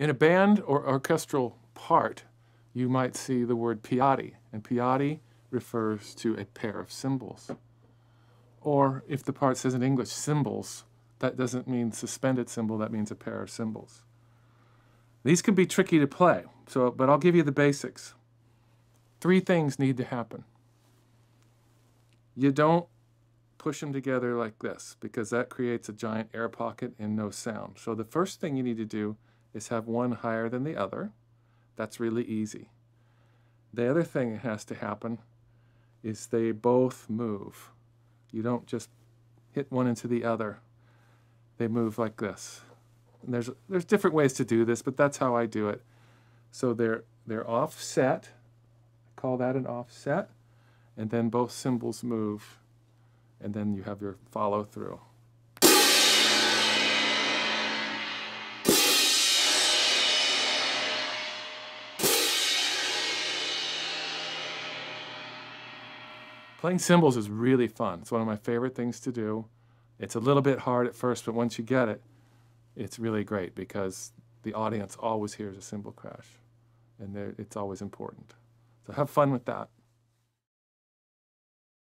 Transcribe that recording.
In a band or orchestral part, you might see the word piatti, and piatti refers to a pair of cymbals. Or if the part says in English cymbals, that doesn't mean suspended cymbal, that means a pair of cymbals. These can be tricky to play, so, but I'll give you the basics. Three things need to happen. You don't push them together like this because that creates a giant air pocket and no sound. So the first thing you need to do is have one higher than the other. That's really easy. The other thing that has to happen is they both move. You don't just hit one into the other. They move like this. And there's there's different ways to do this, but that's how I do it. So they're they're offset. I call that an offset. And then both cymbals move. And then you have your follow through. Playing cymbals is really fun. It's one of my favorite things to do. It's a little bit hard at first, but once you get it, it's really great because the audience always hears a cymbal crash, and it's always important. So have fun with that.